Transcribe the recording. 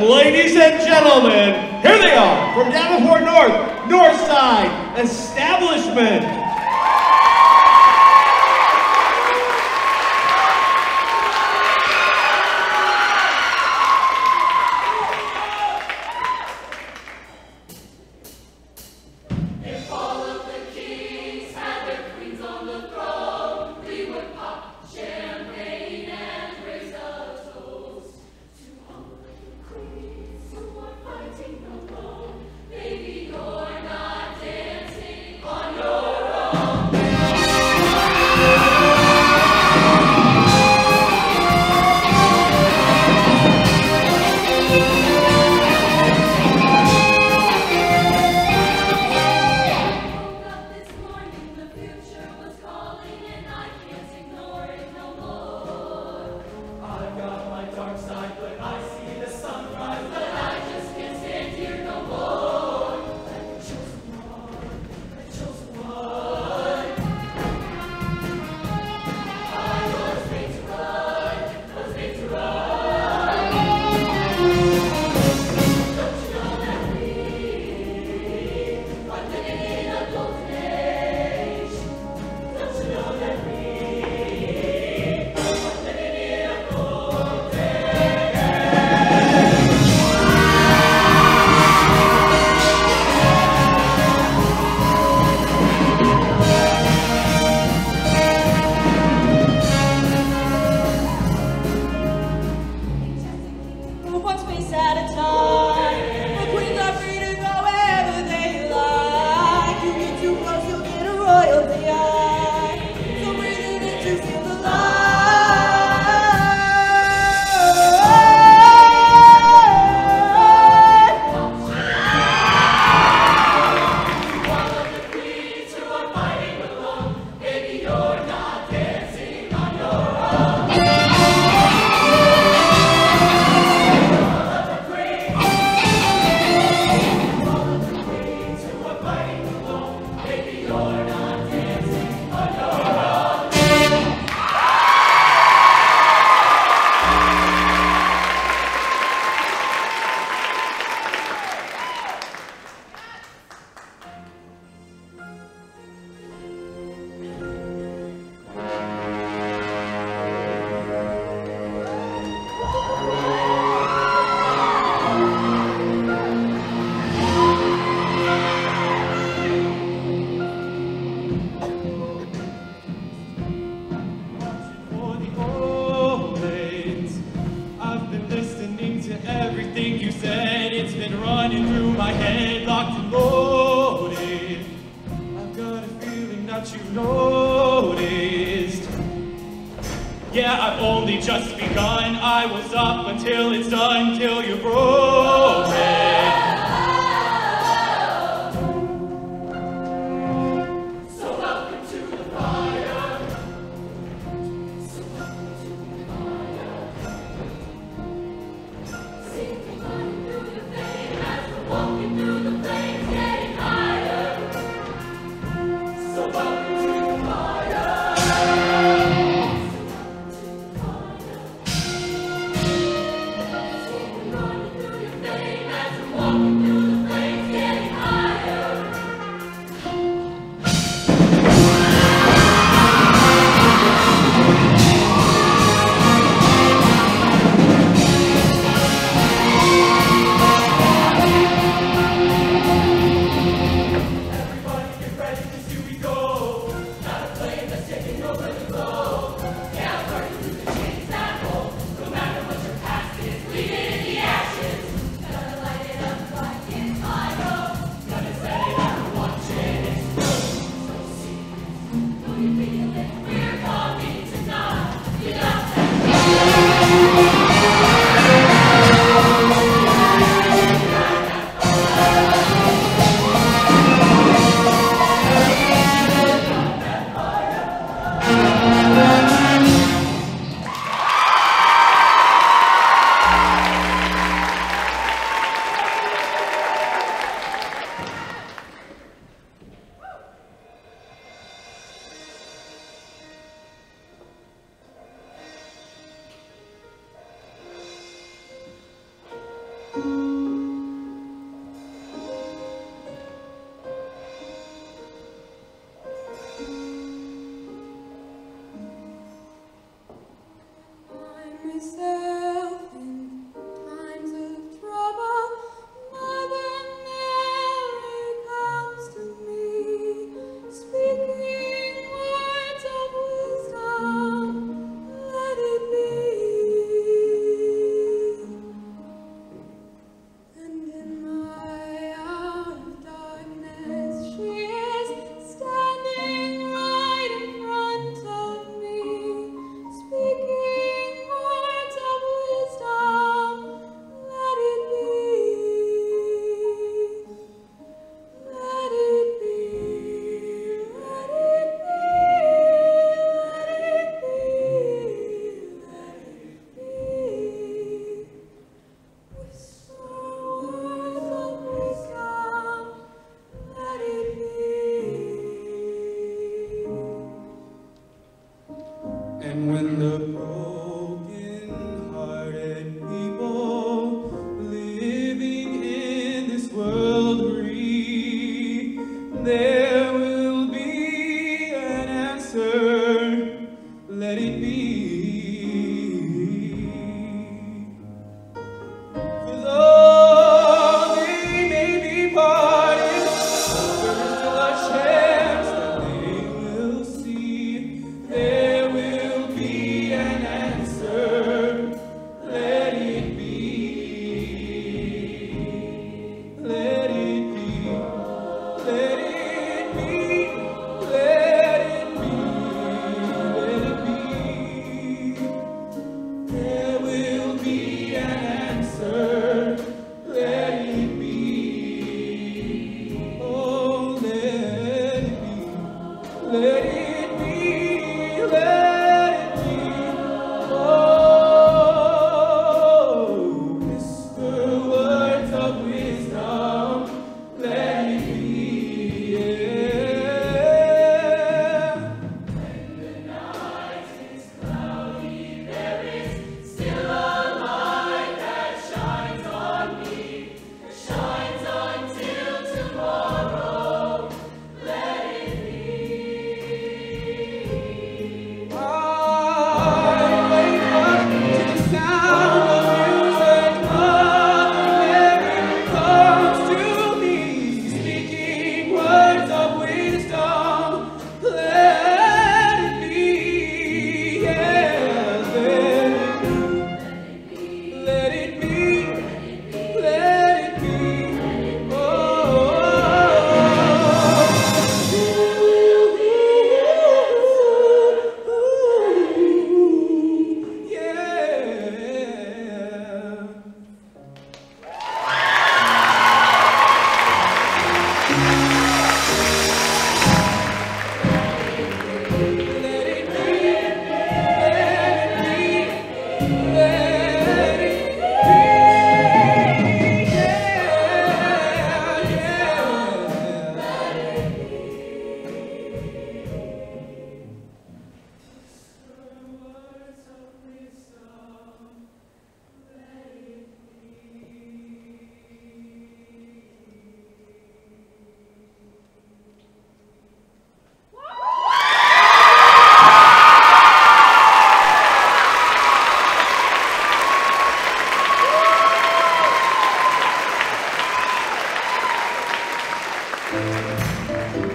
Ladies and gentlemen, here they are from Davenport North, Northside Establishment. running through my head, locked and loaded. I've got a feeling that you noticed. Yeah, I've only just begun. I was up until it's done, till you're broken. Walking through the Let it to the